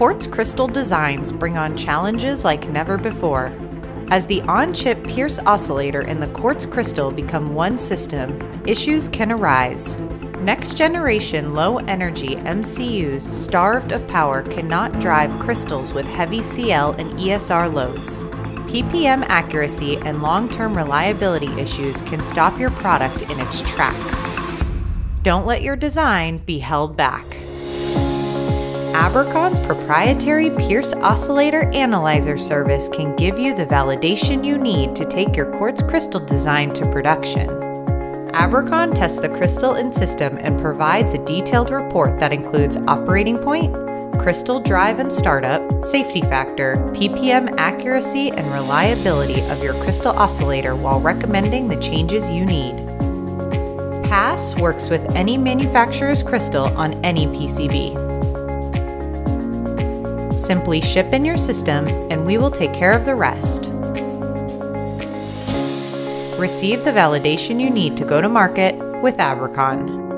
Quartz crystal designs bring on challenges like never before. As the on-chip Pierce oscillator and the quartz crystal become one system, issues can arise. Next generation low energy MCUs starved of power cannot drive crystals with heavy CL and ESR loads. PPM accuracy and long term reliability issues can stop your product in its tracks. Don't let your design be held back. Abracon's proprietary Pierce Oscillator Analyzer service can give you the validation you need to take your quartz crystal design to production. Abracon tests the crystal and system and provides a detailed report that includes operating point, crystal drive and startup, safety factor, PPM accuracy, and reliability of your crystal oscillator while recommending the changes you need. PAS works with any manufacturer's crystal on any PCB. Simply ship in your system and we will take care of the rest. Receive the validation you need to go to market with Abracon.